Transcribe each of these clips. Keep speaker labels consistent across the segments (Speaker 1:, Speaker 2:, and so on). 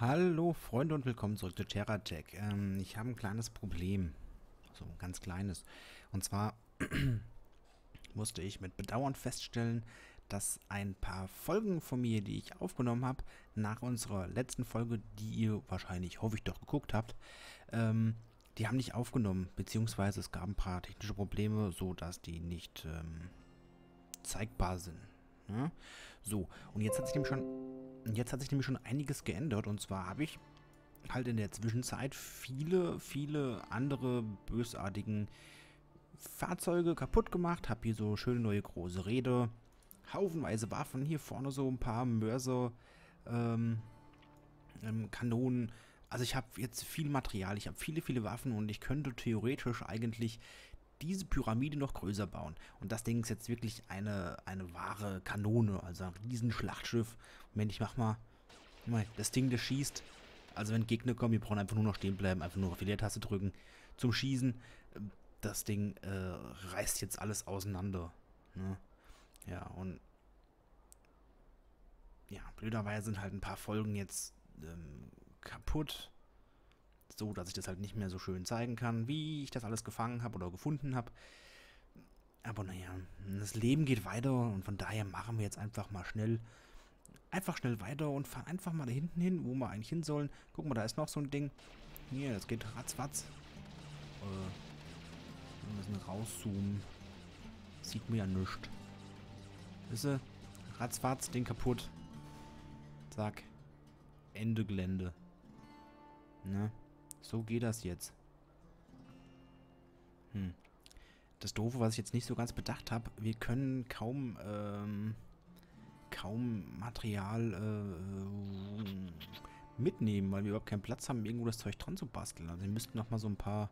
Speaker 1: Hallo Freunde und willkommen zurück zu TerraTech. Ähm, ich habe ein kleines Problem. So ein ganz kleines. Und zwar musste ich mit Bedauern feststellen, dass ein paar Folgen von mir, die ich aufgenommen habe, nach unserer letzten Folge, die ihr wahrscheinlich, hoffe ich doch, geguckt habt, ähm, die haben nicht aufgenommen, beziehungsweise es gab ein paar technische Probleme, so dass die nicht ähm, zeigbar sind. Ne? So, und jetzt hat sich nämlich schon, jetzt hat sich nämlich schon einiges geändert, und zwar habe ich halt in der Zwischenzeit viele, viele andere bösartigen Fahrzeuge kaputt gemacht, habe hier so schöne neue große Räder, haufenweise Waffen, hier vorne so ein paar Mörser, ähm, ähm, Kanonen. Also ich habe jetzt viel Material, ich habe viele, viele Waffen. Und ich könnte theoretisch eigentlich diese Pyramide noch größer bauen. Und das Ding ist jetzt wirklich eine, eine wahre Kanone, also ein riesen Schlachtschiff. Moment, ich mach mal, mal, das Ding, das schießt. Also wenn Gegner kommen, wir brauchen einfach nur noch stehen bleiben, einfach nur auf die Leertaste drücken zum Schießen. Das Ding äh, reißt jetzt alles auseinander. Ne? Ja, und ja, blöderweise sind halt ein paar Folgen jetzt ähm, kaputt. So, dass ich das halt nicht mehr so schön zeigen kann, wie ich das alles gefangen habe oder gefunden habe. Aber naja, das Leben geht weiter und von daher machen wir jetzt einfach mal schnell, einfach schnell weiter und fahren einfach mal da hinten hin, wo wir eigentlich hin sollen. Guck mal, da ist noch so ein Ding. Hier, das geht ratzfatz. Äh, wir müssen rauszoomen. Sieht mir ja nichts. Wisst ihr? Ratzfatz, Ding kaputt. Zack. Ende Gelände. Ne? So geht das jetzt. Hm. Das Doofe, was ich jetzt nicht so ganz bedacht habe, wir können kaum, ähm, kaum Material äh, mitnehmen, weil wir überhaupt keinen Platz haben, irgendwo das Zeug dran zu basteln. Also wir müssten noch mal so ein paar,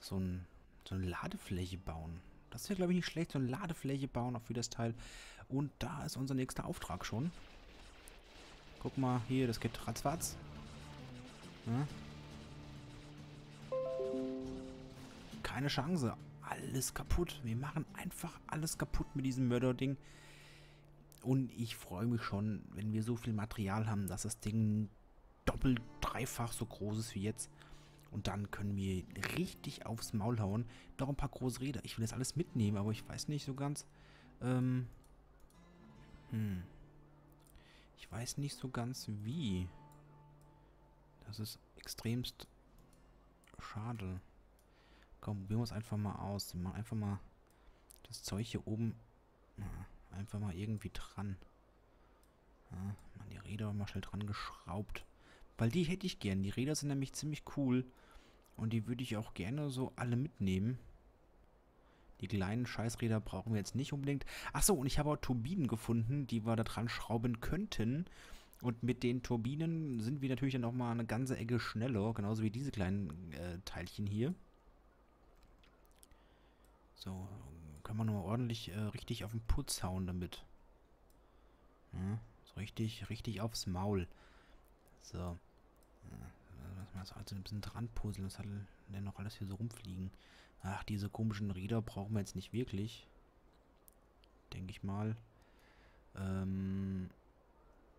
Speaker 1: so, ein, so eine Ladefläche bauen. Das wäre, glaube ich, nicht schlecht, so eine Ladefläche bauen auch für das Teil. Und da ist unser nächster Auftrag schon. Guck mal, hier, das geht ratzfatz. Ja. Keine Chance. Alles kaputt. Wir machen einfach alles kaputt mit diesem Mörderding. Und ich freue mich schon, wenn wir so viel Material haben, dass das Ding doppelt, dreifach so groß ist wie jetzt. Und dann können wir richtig aufs Maul hauen. Doch ein paar große Räder. Ich will das alles mitnehmen, aber ich weiß nicht so ganz. Ähm. Hm. Ich weiß nicht so ganz wie. Das ist extremst schade. Komm, probieren wir es einfach mal aus. Wir machen einfach mal das Zeug hier oben na, einfach mal irgendwie dran. Ja, man, die Räder mal schnell dran geschraubt. Weil die hätte ich gern. Die Räder sind nämlich ziemlich cool. Und die würde ich auch gerne so alle mitnehmen. Die kleinen Scheißräder brauchen wir jetzt nicht unbedingt. Achso, und ich habe auch Turbinen gefunden, die wir da dran schrauben könnten. Und mit den Turbinen sind wir natürlich dann auch mal eine ganze Ecke schneller. Genauso wie diese kleinen äh, Teilchen hier. So, kann man nur ordentlich äh, richtig auf den Putz hauen damit. Ja, so richtig, richtig aufs Maul. So. Lass mal so ein bisschen dran puzzeln. Was hat denn noch alles hier so rumfliegen? Ach, diese komischen Räder brauchen wir jetzt nicht wirklich. Denke ich mal. Ähm,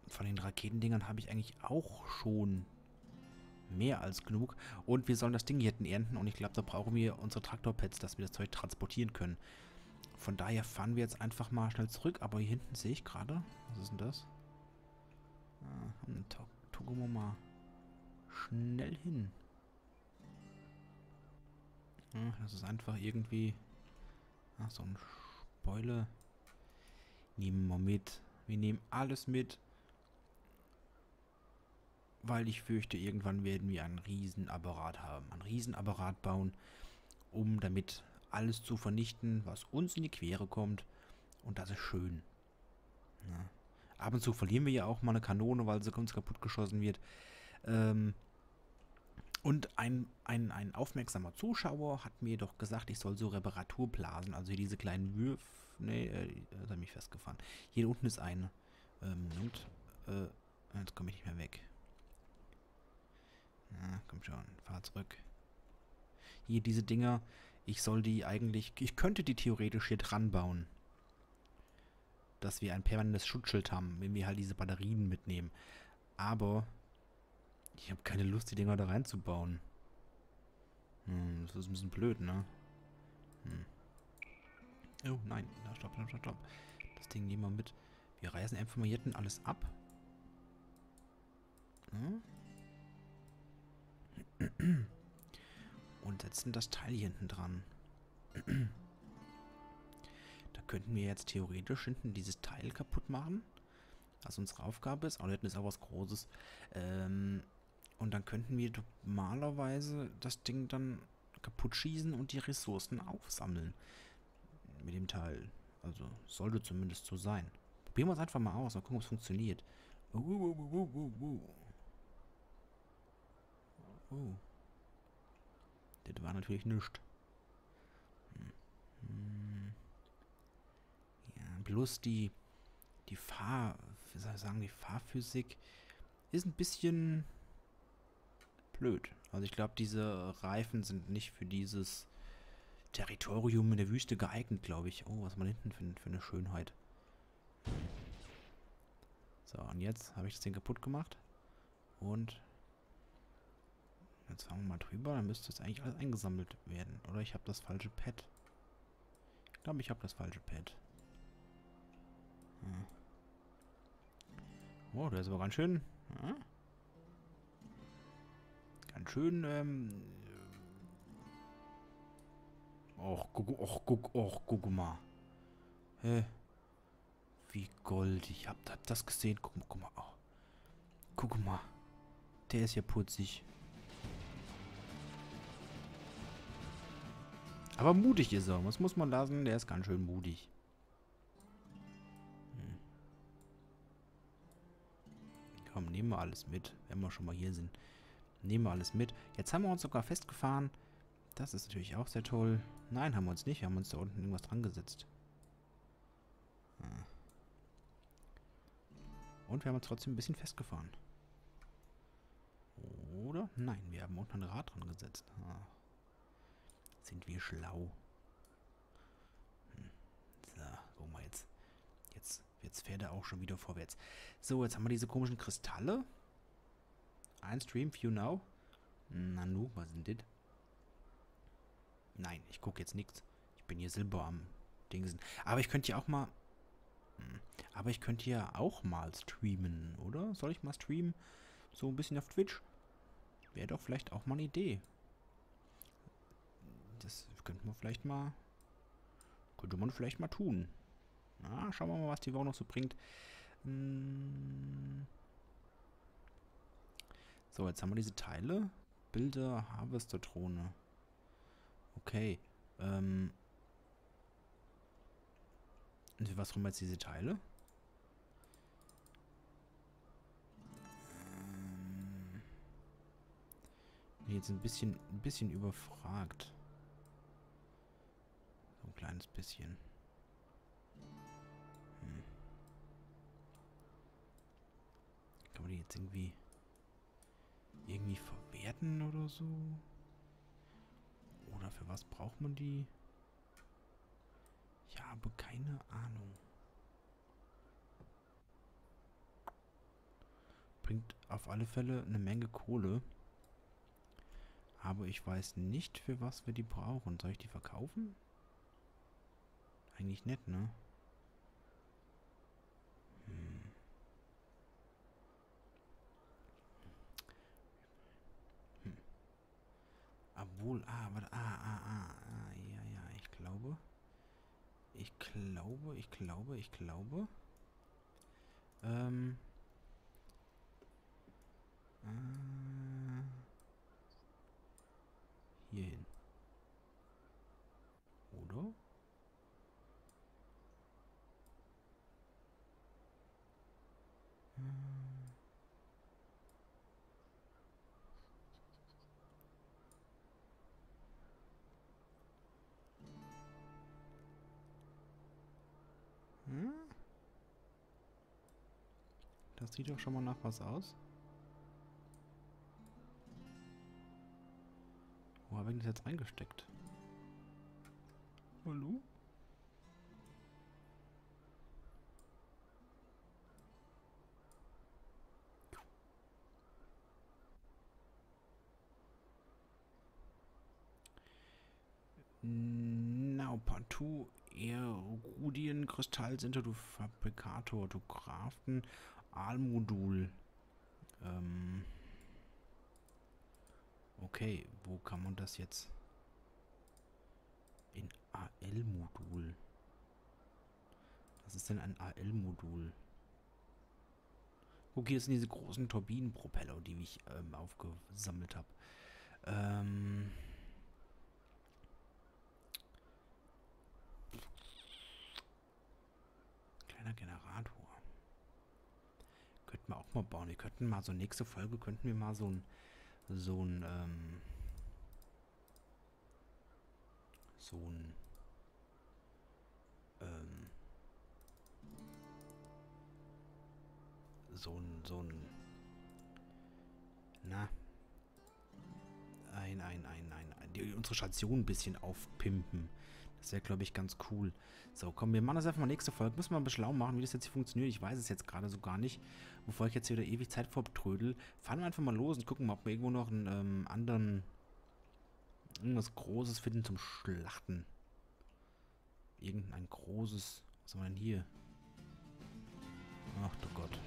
Speaker 1: von den Raketendingern habe ich eigentlich auch schon mehr als genug. Und wir sollen das Ding hier ernten und ich glaube, da brauchen wir unsere Traktorpads, dass wir das Zeug transportieren können. Von daher fahren wir jetzt einfach mal schnell zurück. Aber hier hinten sehe ich gerade. Was ist denn das? Ah, gucken wir mal schnell hin. Ach, das ist einfach irgendwie... Ach, so ein Spoiler. Nehmen wir mit. Wir nehmen alles mit weil ich fürchte, irgendwann werden wir einen Riesenapparat haben. Einen Riesenapparat bauen, um damit alles zu vernichten, was uns in die Quere kommt. Und das ist schön. Ja. Ab und zu verlieren wir ja auch mal eine Kanone, weil sie uns kaputt geschossen wird. Ähm, und ein, ein, ein aufmerksamer Zuschauer hat mir doch gesagt, ich soll so Reparaturblasen, also diese kleinen Würf... Ne, äh, das hat mich festgefahren. Hier unten ist eine. Ähm, und, äh, jetzt komme ich nicht mehr weg. Ja, komm schon, fahr zurück. Hier, diese Dinger, ich soll die eigentlich... Ich könnte die theoretisch hier dran bauen. Dass wir ein permanentes Schutzschild haben, wenn wir halt diese Batterien mitnehmen. Aber Ich habe keine Lust, die Dinger da reinzubauen. Hm, das ist ein bisschen blöd, ne? Hm. Oh, nein. Na, stopp, stopp, stopp. Das Ding nehmen wir mit. Wir reißen einfach mal hier alles ab. Hm? Und setzen das Teil hier hinten dran. da könnten wir jetzt theoretisch hinten dieses Teil kaputt machen. Was unsere Aufgabe ist. Aber hinten ist auch was Großes. Ähm, und dann könnten wir normalerweise das Ding dann kaputt schießen und die Ressourcen aufsammeln. Mit dem Teil. Also sollte zumindest so sein. Probieren wir es einfach mal aus. Mal gucken, ob es funktioniert. Uh, uh, uh, uh. Das war natürlich nichts. Hm. Ja, bloß die, die Fahr, sagen, die Fahrphysik ist ein bisschen blöd. Also ich glaube, diese Reifen sind nicht für dieses Territorium in der Wüste geeignet, glaube ich. Oh, was mal hinten für, für eine Schönheit. So, und jetzt habe ich das Ding kaputt gemacht. Und jetzt fahren wir mal drüber. Dann müsste jetzt eigentlich alles eingesammelt werden. Oder ich habe das falsche Pad. Ich glaube, ich habe das falsche Pad. Hm. Oh, der ist aber ganz schön. Ja? Ganz schön, ähm... Och, guck, och, guck, och, guck mal. Hä? Wie goldig. Habt ihr das gesehen? Guck guck mal. Oh. Guck mal. Der ist ja putzig. Aber mutig ist er. Was muss man lassen? Der ist ganz schön mutig. Hm. Komm, nehmen wir alles mit, wenn wir schon mal hier sind. Nehmen wir alles mit. Jetzt haben wir uns sogar festgefahren. Das ist natürlich auch sehr toll. Nein, haben wir uns nicht. Wir haben uns da unten irgendwas dran gesetzt. Ah. Und wir haben uns trotzdem ein bisschen festgefahren. Oder? Nein, wir haben unten ein Rad dran gesetzt. Ah. Sind wir schlau. Hm. So, guck mal jetzt. Jetzt, jetzt fährt er auch schon wieder vorwärts. So, jetzt haben wir diese komischen Kristalle. Ein Stream, View Now. Nanu, was sind das? Nein, ich gucke jetzt nichts. Ich bin hier Silber am Dingsen. Aber ich könnte ja auch mal... Hm, aber ich könnte ja auch mal streamen, oder? Soll ich mal streamen? So ein bisschen auf Twitch? Wäre doch vielleicht auch mal eine Idee. Das könnte man vielleicht mal... Könnte man vielleicht mal tun. Na, schauen wir mal, was die Woche noch so bringt. Hm... So, jetzt haben wir diese Teile. Bilder, Harvester-Drohne. Okay. Ähm. Und was brauchen wir jetzt diese Teile? Ähm. Bin jetzt ein bisschen, ein bisschen überfragt. Kleines bisschen. Hm. Kann man die jetzt irgendwie irgendwie verwerten oder so? Oder für was braucht man die? Ich habe keine Ahnung. Bringt auf alle Fälle eine Menge Kohle. Aber ich weiß nicht, für was wir die brauchen. Soll ich die verkaufen? Eigentlich nett, ne? Hm. Obwohl, ah, warte, ah, ah, ah, ah, ja, ja, ich glaube, ich glaube, ich glaube, ich glaube, ähm, äh, Das sieht doch schon mal nach was aus. Wo habe ich das jetzt reingesteckt? Hallo? Naupartout, Erudien, Kristall, Sinter, du Fabrikator, du Graften, Aalmodul. Ähm okay, wo kann man das jetzt? In AL-Modul. Was ist denn ein AL-Modul? Okay, das sind diese großen Turbinenpropeller, die ich ähm, aufgesammelt habe. Ähm... Kleiner Generator. Könnten wir auch mal bauen. Wir könnten mal so nächste Folge könnten wir mal so ein so ein ähm, so ein ähm, so ein so ein na ein ein ein ein, ein die, unsere Station ein bisschen aufpimpen. Das wäre, glaube ich, ganz cool. So, komm, wir machen das einfach mal nächste Folge. Müssen wir mal schlau machen, wie das jetzt hier funktioniert. Ich weiß es jetzt gerade so gar nicht. Bevor ich jetzt hier wieder ewig Zeit vortrödel, fahren wir einfach mal los und gucken mal, ob wir irgendwo noch einen ähm, anderen... Irgendwas Großes finden zum Schlachten. Irgendein großes... Was haben wir denn hier? Ach du Gott.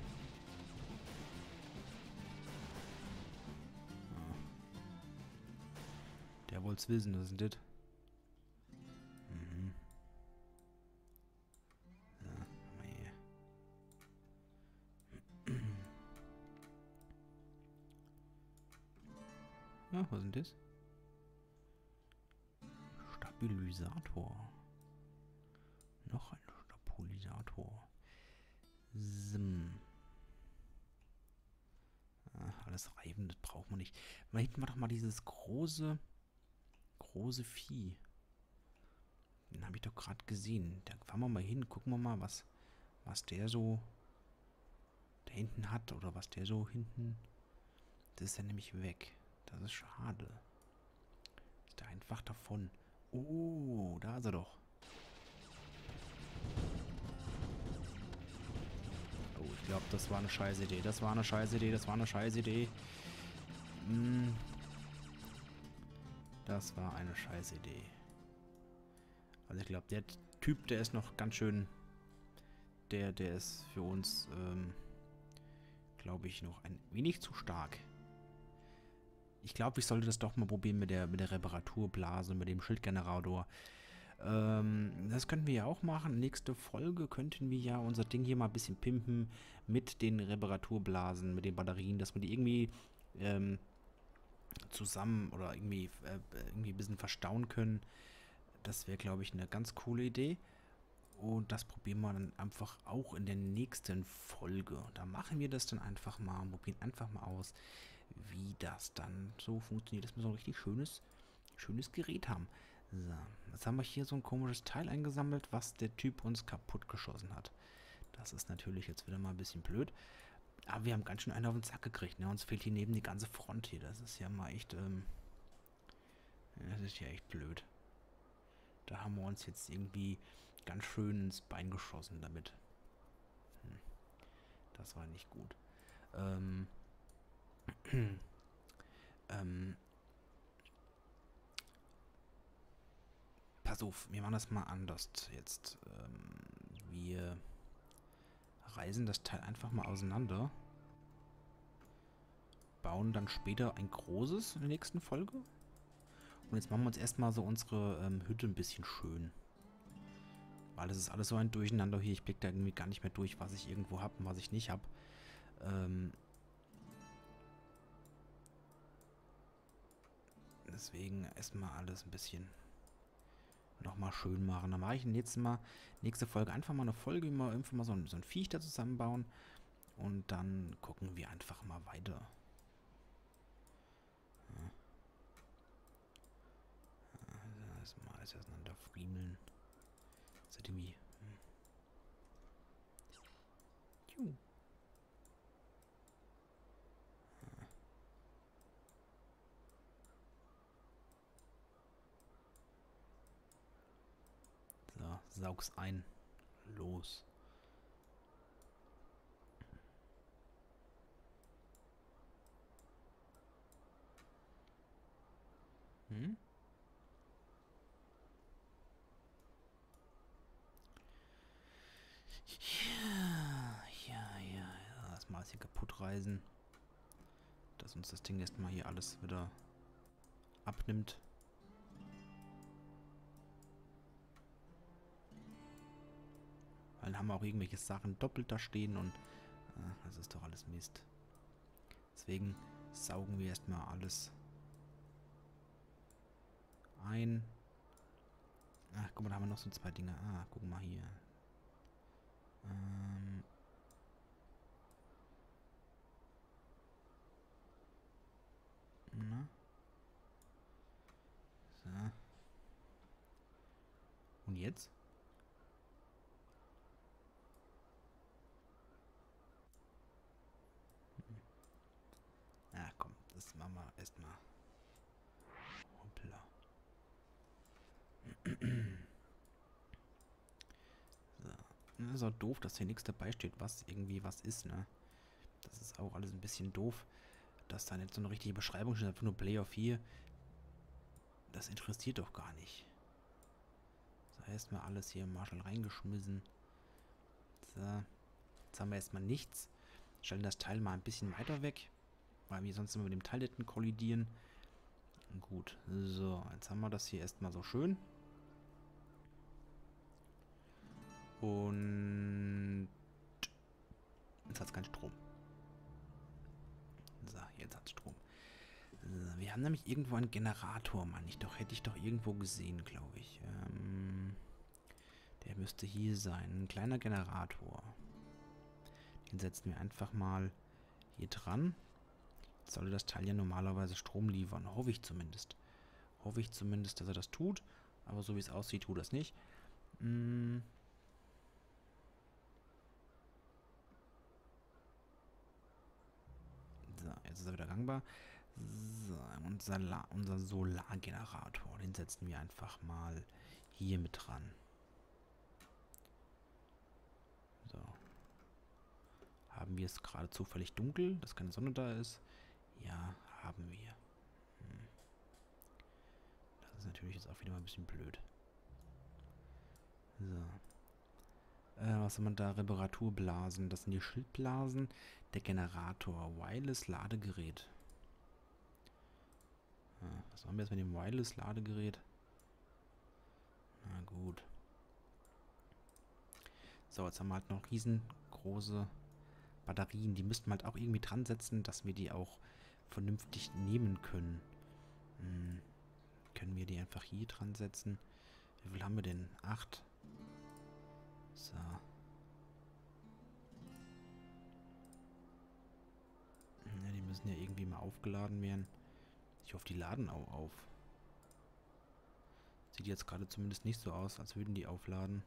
Speaker 1: Ah. Der wollte es wissen, was ist das? Ist das? Stabilisator. Noch ein Stabilisator. Sim. Ah, alles reiben, das braucht man nicht. Da hinten war doch mal dieses große, große Vieh. Den habe ich doch gerade gesehen. Da fahren wir mal hin, gucken wir mal, was, was der so da hinten hat oder was der so hinten. Das ist ja nämlich weg. Das ist schade. Ist er einfach davon. Oh, da ist er doch. Oh, ich glaube, das war eine scheiß Idee. Das war eine scheiß Idee. Das war eine scheiß Idee. Hm. Das war eine scheiß Idee. Also ich glaube, der Typ, der ist noch ganz schön... Der, der ist für uns, ähm, glaube ich, noch ein wenig zu stark. Ich glaube, ich sollte das doch mal probieren mit der, mit der Reparaturblase, mit dem Schildgenerator. Ähm, das könnten wir ja auch machen. Nächste Folge könnten wir ja unser Ding hier mal ein bisschen pimpen mit den Reparaturblasen, mit den Batterien, dass wir die irgendwie ähm, zusammen oder irgendwie, äh, irgendwie ein bisschen verstauen können. Das wäre, glaube ich, eine ganz coole Idee. Und das probieren wir dann einfach auch in der nächsten Folge. Da machen wir das dann einfach mal, probieren einfach mal aus, wie das dann so funktioniert, dass wir so ein richtig schönes, schönes Gerät haben. So, jetzt haben wir hier so ein komisches Teil eingesammelt, was der Typ uns kaputt geschossen hat. Das ist natürlich jetzt wieder mal ein bisschen blöd. Aber wir haben ganz schön einen auf den Zack gekriegt. Ne? Uns fehlt hier neben die ganze Front hier. Das ist ja mal echt... Ähm, das ist ja echt blöd. Da haben wir uns jetzt irgendwie ganz schön ins Bein geschossen damit. Hm. Das war nicht gut. Ähm, ähm, pass auf, wir machen das mal anders jetzt. Ähm, wir reißen das Teil einfach mal auseinander. Bauen dann später ein großes in der nächsten Folge. Und jetzt machen wir uns erstmal so unsere ähm, Hütte ein bisschen schön. Weil es ist alles so ein Durcheinander hier. Ich blicke da irgendwie gar nicht mehr durch, was ich irgendwo habe und was ich nicht habe. Ähm, Deswegen erstmal alles ein bisschen nochmal schön machen. Dann mache ich nächstes Mal, nächste Folge einfach mal eine Folge, wie wir einfach mal so ein, so ein Viech da zusammenbauen. Und dann gucken wir einfach mal weiter. Ja. Also mal alles auseinander friemeln. Das ist irgendwie... Saug's ein. Los. Hm? Ja, ja, ja. Das mal hier kaputt reisen. Dass uns das Ding erstmal hier alles wieder abnimmt. Dann haben wir auch irgendwelche Sachen doppelt da stehen und äh, das ist doch alles Mist. Deswegen saugen wir erstmal alles ein. Ach, guck mal, da haben wir noch so zwei Dinge. Ah, guck mal hier. Ähm. Na? So. Und jetzt? Ah, komm, das machen wir erstmal. Hoppla. so. Das ist auch doof, dass hier nichts dabei steht, was irgendwie was ist, ne? Das ist auch alles ein bisschen doof, dass da nicht so eine richtige Beschreibung steht, einfach nur Play of hier. Das interessiert doch gar nicht. So, erstmal alles hier Marshall reingeschmissen. So. Jetzt haben wir erstmal nichts. Stellen das Teil mal ein bisschen weiter weg. Weil wir sonst immer mit dem Teil hätten kollidieren. Gut, so, jetzt haben wir das hier erstmal so schön. Und jetzt hat es keinen Strom. So, jetzt hat es Strom. So, wir haben nämlich irgendwo einen Generator, Mann. Ich doch, hätte ich doch irgendwo gesehen, glaube ich. Ähm, der müsste hier sein. Ein kleiner Generator. Den setzen wir einfach mal hier dran sollte das Teil ja normalerweise Strom liefern. Hoffe ich zumindest. Hoffe ich zumindest, dass er das tut. Aber so wie es aussieht, tut das nicht. Hm. So, jetzt ist er wieder gangbar. So, unser, unser Solargenerator, den setzen wir einfach mal hier mit dran. So. Haben wir es gerade zufällig dunkel, dass keine Sonne da ist? Ja, haben wir. Hm. Das ist natürlich jetzt auch wieder mal ein bisschen blöd. So. Äh, was soll man da? Reparaturblasen. Das sind die Schildblasen. Der Generator. Wireless Ladegerät. Ja, was machen wir jetzt mit dem Wireless Ladegerät? Na gut. So, jetzt haben wir halt noch riesengroße Batterien. Die müssten wir halt auch irgendwie dran setzen, dass wir die auch vernünftig nehmen können. Hm. Können wir die einfach hier dran setzen? Wie viel haben wir denn? Acht. So. Ja, die müssen ja irgendwie mal aufgeladen werden. Ich hoffe, die laden auch auf. Sieht jetzt gerade zumindest nicht so aus, als würden die aufladen.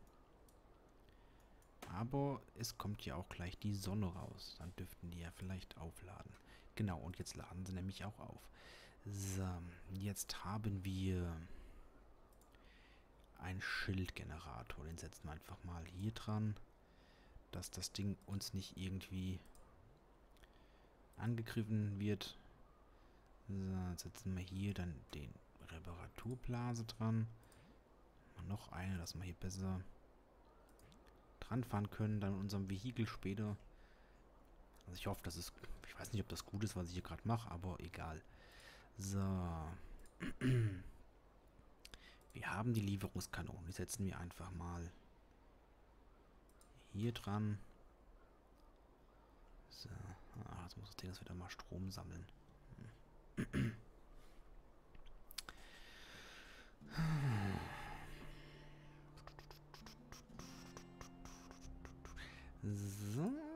Speaker 1: Aber es kommt ja auch gleich die Sonne raus. Dann dürften die ja vielleicht aufladen. Genau, und jetzt laden sie nämlich auch auf. So, jetzt haben wir einen Schildgenerator. Den setzen wir einfach mal hier dran, dass das Ding uns nicht irgendwie angegriffen wird. So, setzen wir hier dann den Reparaturblase dran. Noch eine, dass wir hier besser dran fahren können, dann in unserem Vehikel später. Also ich hoffe, dass es ich weiß nicht, ob das gut ist, was ich hier gerade mache, aber egal. So. Wir haben die Lieferungskanonen. Die setzen wir einfach mal hier dran. So. Ah, jetzt muss das Ding jetzt wieder mal Strom sammeln. So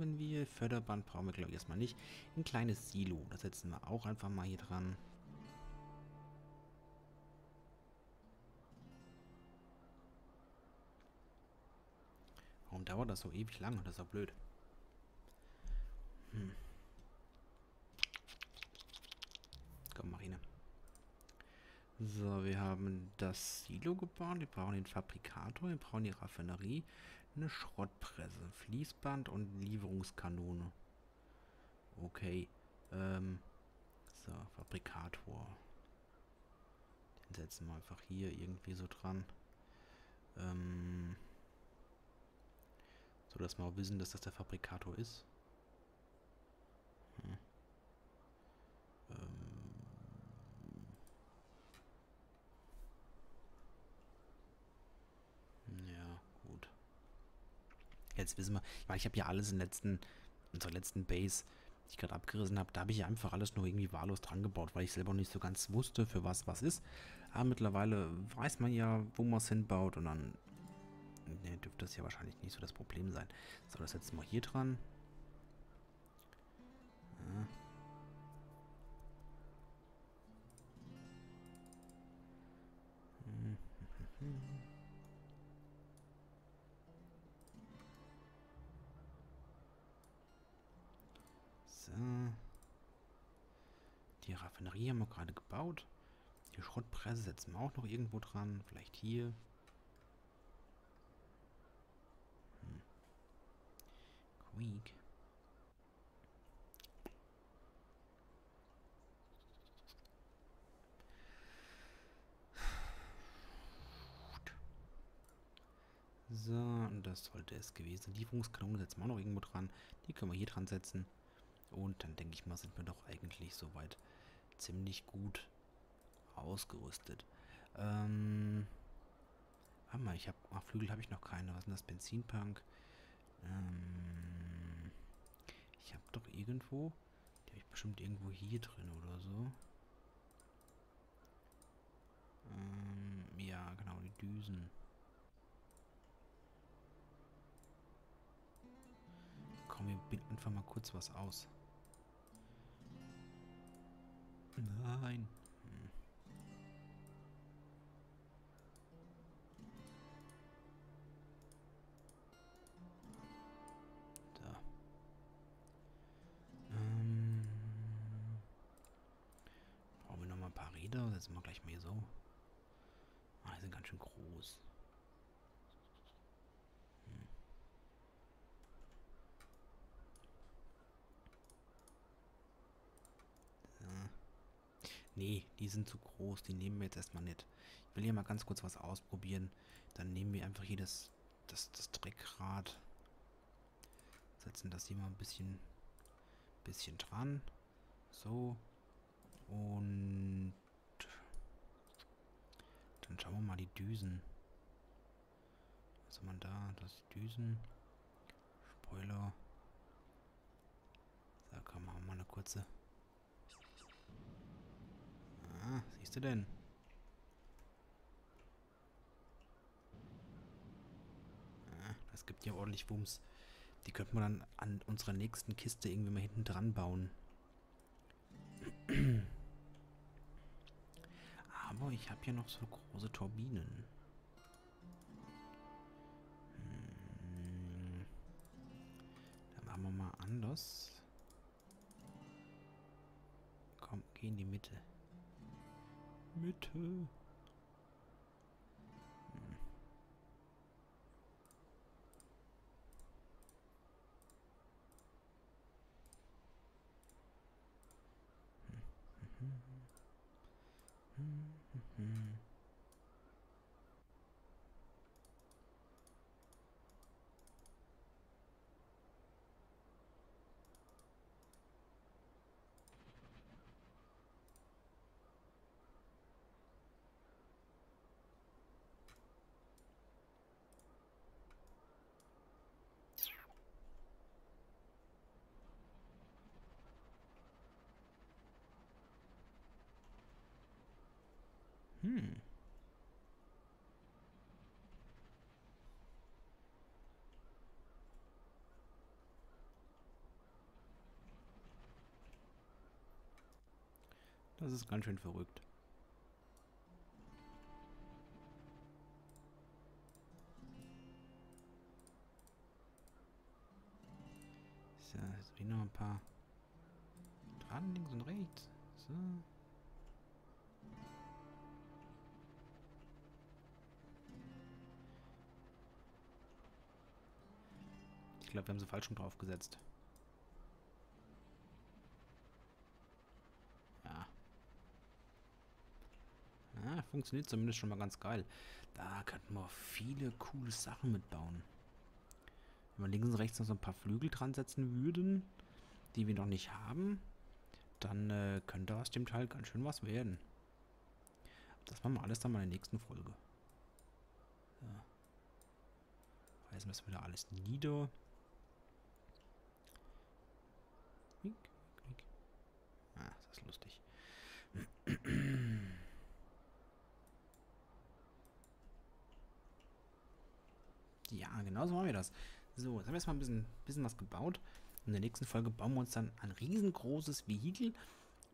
Speaker 1: haben wir. Förderband brauchen wir, glaube ich, erstmal nicht. Ein kleines Silo. Das setzen wir auch einfach mal hier dran. Warum dauert das so ewig lang? Das ist doch blöd. Hm. Komm, Marine. So, wir haben das Silo gebaut. Wir brauchen den Fabrikator. Wir brauchen die Raffinerie. Eine Schrottpresse, Fließband und Lieferungskanone. Okay. Ähm, so, Fabrikator. Den setzen wir einfach hier irgendwie so dran. Ähm, So dass wir auch wissen, dass das der Fabrikator ist. Hm. Ähm. Ja, gut. Jetzt wissen wir, ich ich habe ja alles in letzten, unserer letzten Base, die ich gerade abgerissen habe, da habe ich einfach alles nur irgendwie wahllos dran gebaut, weil ich selber nicht so ganz wusste, für was was ist. Aber mittlerweile weiß man ja, wo man es hinbaut und dann ne, dürfte das ja wahrscheinlich nicht so das Problem sein. So, das setzen wir hier dran. Ja. So. Die Raffinerie haben wir gerade gebaut. Die Schrottpresse setzen wir auch noch irgendwo dran. Vielleicht hier. Hm. Quiek. So, und das sollte es gewesen. Lieferungskanone setzen wir auch noch irgendwo dran. Die können wir hier dran setzen. Und dann denke ich mal, sind wir doch eigentlich soweit ziemlich gut ausgerüstet. Ähm, warte mal, ich habe, ach, Flügel habe ich noch keine. Was ist denn das? Benzinpunk? Ähm, ich habe doch irgendwo, die habe ich bestimmt irgendwo hier drin oder so. Ähm, ja, genau, die Düsen. Komm, wir binden einfach mal kurz was aus. Nein. Da. Ähm. Brauchen wir noch mal ein paar Räder? Setzen wir gleich mal hier so. Ah, die sind ganz schön groß. Nee, die sind zu groß. Die nehmen wir jetzt erstmal nicht. Ich will hier mal ganz kurz was ausprobieren. Dann nehmen wir einfach hier das, das, das Dreckrad. Setzen das hier mal ein bisschen, bisschen dran. So. Und dann schauen wir mal die Düsen. Was haben wir da? Das Düsen. Spoiler. Da kann man mal eine kurze Siehst du denn? Ah, das gibt ja ordentlich Wumms. Die könnte man dann an unserer nächsten Kiste irgendwie mal hinten dran bauen. Aber ich habe hier noch so große Turbinen. Hm. Dann machen wir mal anders. Komm, geh in die Mitte. Mitte. Hm. Das ist ganz schön verrückt. So, jetzt habe ich noch ein paar dran, links und rechts. So. Ich glaube, wir haben sie falsch schon draufgesetzt. Ja. Ja, funktioniert zumindest schon mal ganz geil. Da könnten wir viele coole Sachen mitbauen. Wenn wir links und rechts noch so ein paar Flügel dran setzen würden, die wir noch nicht haben, dann äh, könnte aus dem Teil ganz schön was werden. Das machen wir alles dann mal in der nächsten Folge. Ja. Reißen wir es wieder alles nieder. Wink, wink. Ah, das ist lustig. Ja, genau so machen wir das. So, jetzt haben wir erstmal ein bisschen, bisschen was gebaut. In der nächsten Folge bauen wir uns dann ein riesengroßes Vehikel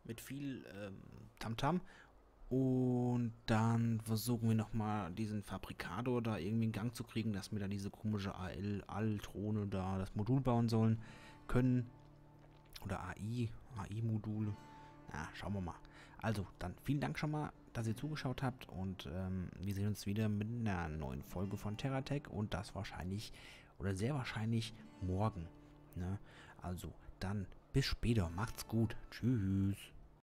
Speaker 1: mit viel ähm, Tamtam. Und dann versuchen wir nochmal diesen Fabrikator da irgendwie in Gang zu kriegen, dass wir da diese komische AL-Altrone da das Modul bauen sollen, können. Oder AI, AI-Module. Na, schauen wir mal. Also, dann vielen Dank schon mal, dass ihr zugeschaut habt und ähm, wir sehen uns wieder mit einer neuen Folge von TerraTech und das wahrscheinlich oder sehr wahrscheinlich morgen. Ne? Also, dann bis später. Macht's gut. Tschüss.